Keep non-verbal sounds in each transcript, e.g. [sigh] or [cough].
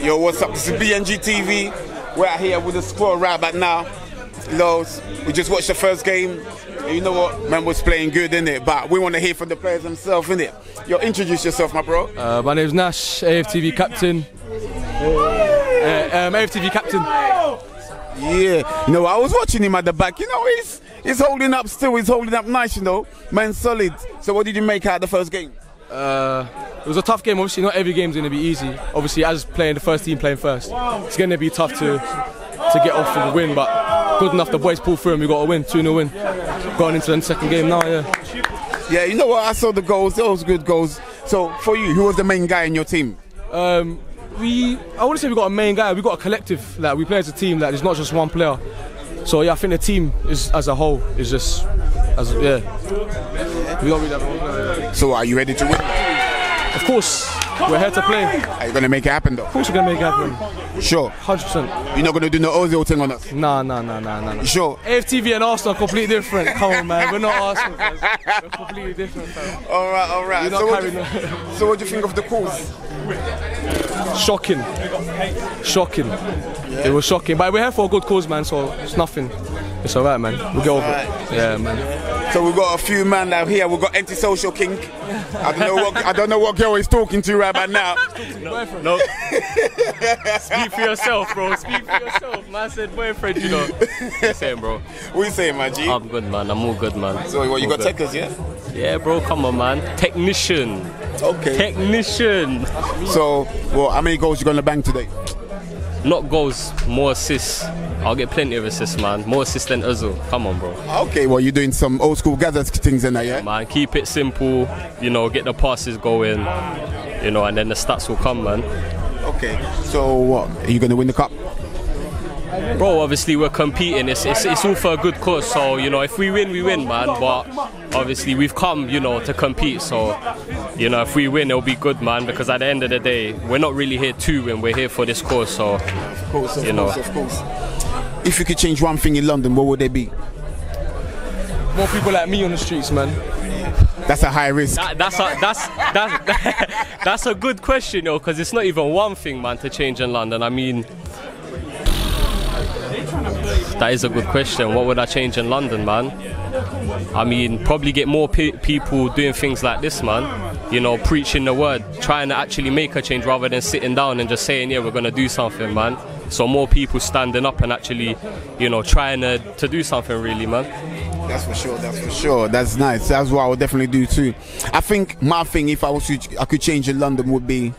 Yo, what's up? This is BNG TV. We're out here with the squad right back now. Los, we just watched the first game. You know what? Man was playing good, in it? But we want to hear from the players themselves, innit? Yo, introduce yourself, my bro. Uh, my name's Nash, AFTV captain. Uh, um, AFTV captain. Yeah, you know, I was watching him at the back. You know, he's he's holding up still. He's holding up nice, you know. Man, solid. So, what did you make out of the first game? Uh, it was a tough game. Obviously, not every game's going to be easy. Obviously, as playing the first team playing first, it's going to be tough to to get off with a win. But good enough, the boys pulled through and we got a win, 2 0 win. Going into the second game now, yeah. Yeah, you know what? I saw the goals. Those good goals. So, for you, who was the main guy in your team? Um, we, I wouldn't say we got a main guy. We got a collective. Like we play as a team. Like it's not just one player. So yeah, I think the team is as a whole is just as yeah. We don't really have one player. So, are you ready to win? Of course, we're here to play. Are you gonna make it happen, though? Of course, we're gonna make it happen. Sure. Hundred percent. You're not gonna do no Ozil thing on us. Nah, nah, nah, nah, nah. nah. Sure. AFTV and Arsenal are completely different. Come on, man. We're not Arsenal. Fans. We're completely different. Fam. All right, all right. So, what do you, so, what do you think of the calls? Shocking. Shocking. It was shocking. But we're here for a good cause, man. So it's nothing. It's alright, man. We'll get over it. Yeah, man. So we've got a few men out here. We've got antisocial king. I don't know what I don't know what girl he's talking to right about now. No. Speak for yourself, bro. Speak for yourself. Man said boyfriend, you know. Same, bro. What you saying, my G? I'm good, man. I'm all good, man. so what you All got techers, yeah? Yeah, bro. Come on, man. Technician. Okay. Technician. So, well, how many goals you gonna bang today? Not goals, more assists. I'll get plenty of assists, man. More assists than Özil. Come on, bro. Okay, well, you're doing some old school gathers things in there, yeah? Man, keep it simple. You know, get the passes going. You know, and then the stats will come, man. Okay. So what? Are you gonna win the cup? Bro, obviously we're competing. It's, it's, it's all for a good cause. So you know, if we win, we win, man. But obviously we've come, you know, to compete. So you know, if we win, it'll be good, man. Because at the end of the day, we're not really here to win. We're here for this cause. So Of course, of You know. course, of course. If you could change one thing in London, what would it be? More people like me on the streets, man. That's a high risk. that, that's a that's that's [laughs] that's a good question, though, because it's not even one thing, man, to change in London. I mean. That is a good question. What would I change in London, man? I mean, probably get more pe- people doing things like this, man. You know, preaching the word, trying to actually make a change rather than sitting down and just saying, yeah, we're going to do something, man. So more people standing up and actually, you know, trying to, to do something really, man. That's for sure. That's for sure. That's nice. That's what I would definitely do too. I think my thing, if I was to, I could change in London, would be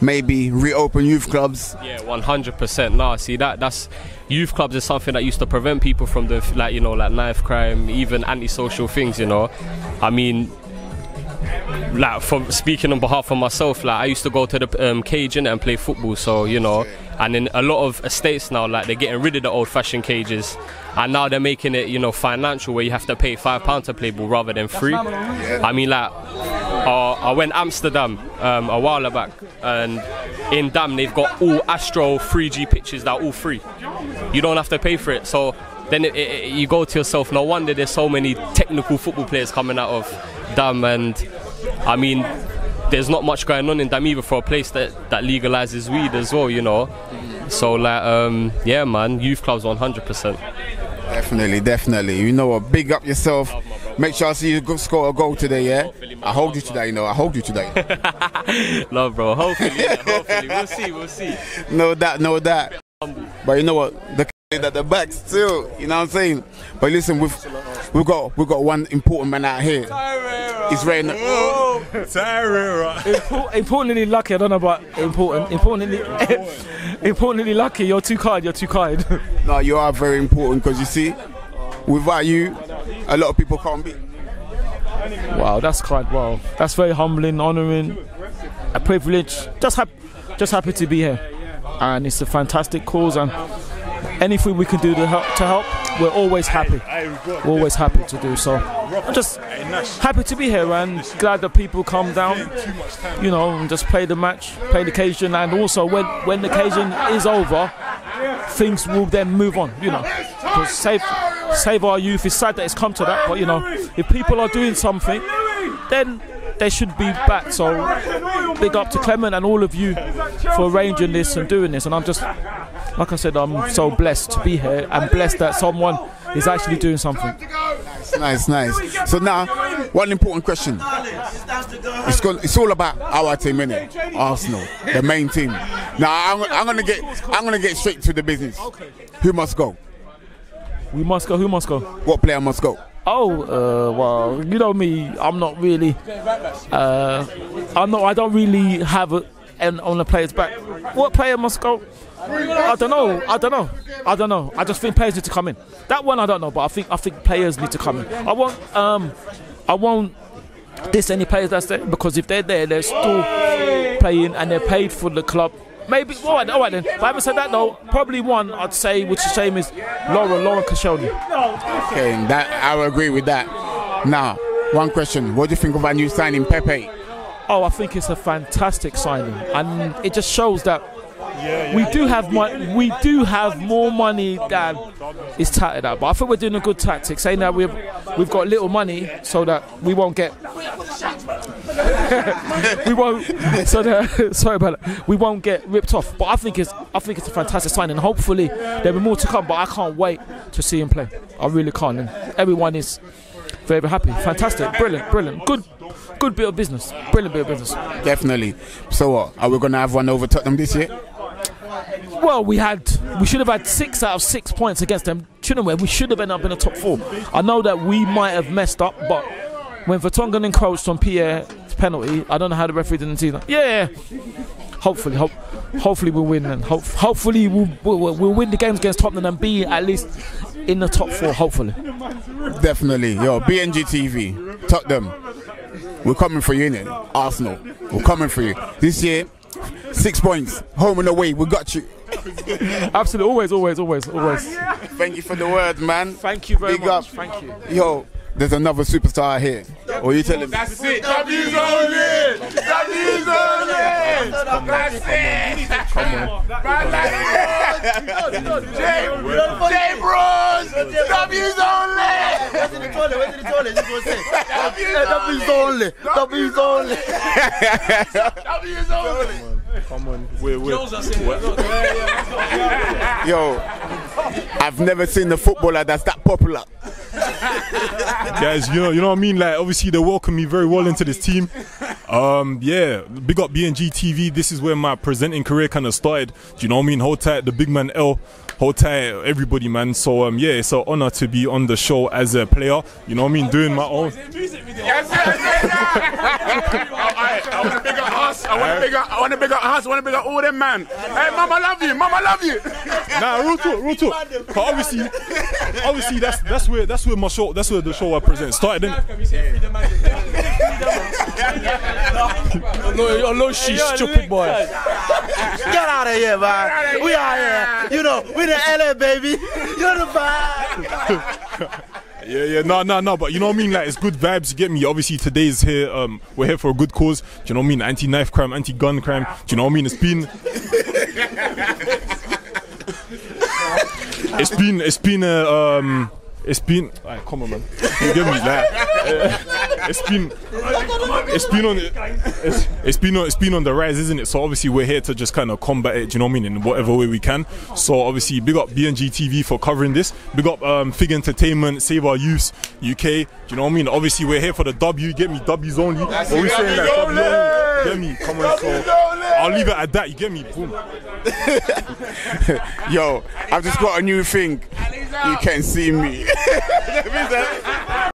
maybe reopen youth clubs. Yeah, one hundred percent. No, see that that's youth clubs is something that used to prevent people from the like you know like knife crime, even antisocial things. You know, I mean. Like from speaking on behalf of myself, like I used to go to the um, cage and play football. So you know, and in a lot of estates now, like they're getting rid of the old-fashioned cages, and now they're making it, you know, financial where you have to pay five pounds to play ball rather than free. I mean, like uh, I went Amsterdam um, a while back, and in Dam they've got all Astro 3G pitches that are all free. You don't have to pay for it. So then it, it- you go to yourself. No wonder there's so many technical football players coming out of Dam, and I mean. There's not much going on in Dam either for a place that, that legalizes weed as well, you know. So like, um, yeah, man, youth clubs 100%. Definitely, definitely. You know what? Big up yourself. Make sure I see you score a goal today, yeah? I hold you today, you know. I hold you today. Love, [laughs] bro. Hopefully, yeah, hopefully, we'll see, we'll see. [laughs] no doubt, no doubt. But you know what? The at the back still, you know what I'm saying? But listen, we've we've got we've got one important man out here. He's oh, ready. Impor- importantly lucky, I don't know about important. Importantly, [laughs] importantly lucky. You're too kind. You're too kind. [laughs] No, you are very important because you see, without you, a lot of people can't be. wow, that's kind. Wow, that's very humbling, honouring, a privilege. Just hap- just happy to be here, and it's a fantastic cause. And anything we can do to help, to help, we're always happy. We're always happy to do so. I'm just happy to be here and glad that people come down, you know, and just play the match, play the occasion, and also when when the occasion is over, things will then move on, you know. Because save save our youth. It's sad that it's come to that, but you know, if people are doing something, then they should be back. So big up to Clement and all of you for arranging this and doing this. And I'm just, like I said, I'm so blessed to be here and blessed that someone is actually doing something. Nice, nice. So now, one important question. It's, it's all about our team, innit? Arsenal, the main team. Now, I'm, I'm gonna get, I'm gonna get straight to the business. Who must go? We must go. Who must go? What player must go? Oh, uh, well, you know me. I'm not really. Uh, I'm not. I don't really have a, an on the players back. What player must go? I don't know. I don't know. I don't know. I just think players need to come in. That one I don't know, but I think I think players need to come in. I won't. Um, I won't diss any players that's there because if they're there, they're still playing and they're paid for the club. Maybe all right, all right then. But having said that though, probably one I'd say, which is shame, is Laura Laura Koscielny. Okay, that I will agree with that. Now, one question: What do you think of our new signing, Pepe? Oh, I think it's a fantastic signing, and it just shows that we do have mon- we do have more money than is touted out. But I think we're doing a good tactic, saying that we've we've got little money so that we won't get [laughs] we won't so that [laughs] sorry about that we won't get ripped off. But I think it's I think it's a fantastic signing. And hopefully there'll be more to come. But I can't wait to see him play. I really can't. And everyone is very happy. Fantastic, brilliant, brilliant, good. Good bit of business, brilliant bit of business. Definitely. So what? Are we gonna have one over Tottenham this year? Well, we had we should have had six out of six points against them, shouldn't we? We should have ended up in the top four. I know that we might have messed up, but when Vertonghen encroached on Pierre's penalty, I don't know how the referee didn't see that. Yeah, hopefully, hope, hopefully we'll win and hope, hopefully we'll, we'll we'll win the games against Tottenham and be at least in the top four. Hopefully. Definitely. Yo, BNG TV, Tottenham. We're coming for you, innit? Arsenal. We're coming for you. This year, six points, home and away. We got you. [laughs] Absolutely, always, always, always, always. Thank you for the word, man. Thank you very Big much. up. Thank you. Yo, there's another superstar here. Or you telling me? That's it. W's only. W's only. That's it. Come on. J Bros. W's only. Where's the toilet? Where's the toilet? Just go say. W's W's only. W's only. W's only. Come on, we're, we're, Yo, I've never seen a footballer that's that popular. guys. You know, you know what I mean. Like, obviously, they welcome me very well into this team. Um, yeah, big up BNG TV. This is where my presenting career kind of started. Do you know what I mean? Hold tight, the big man L. Hold tight, everybody, man. So um, yeah, it's an honor to be on the show as a player. You know what I mean? Doing my own. I, I want to big up us. I want to big up. I want to big up us. I want to big up all them man. Hey, mama love you. Mama love you. Nah, real talk, real talk. But obviously, obviously, that's that's where that's where my show, that's where the show I present started. Innit? [laughs] no, you're no shit, stupid boy. Get out of here, man. We are here. You know, We're the LA, baby. You're the vibe. Yeah, yeah, no, no, no, but you know what I mean? Like, it's good vibes, you get me? Obviously, today's here, um, we're here for a good cause. Do you know what I mean? Anti knife crime, anti gun crime. Do you know what I mean? It's been. [laughs] it's been, it's been a, um, it's been. Alright, come on, man. You get me? Like, uh, it's been, it's been on, it's, it's been on, it's been on the rise, isn't it? So obviously we're here to just kind of combat it. Do you know what I mean? In whatever way we can. So obviously, big up BNG TV for covering this. Big up um, Fig Entertainment, Save Our Youth, UK. Do you know what I mean? Obviously, we're here for the W. Get me? W's only. What we saying? Like, W only. Get me? Come on. So I'll leave it at that. You get me? Boom. [laughs] Yo, I've just got a new thing. You can see me. [laughs]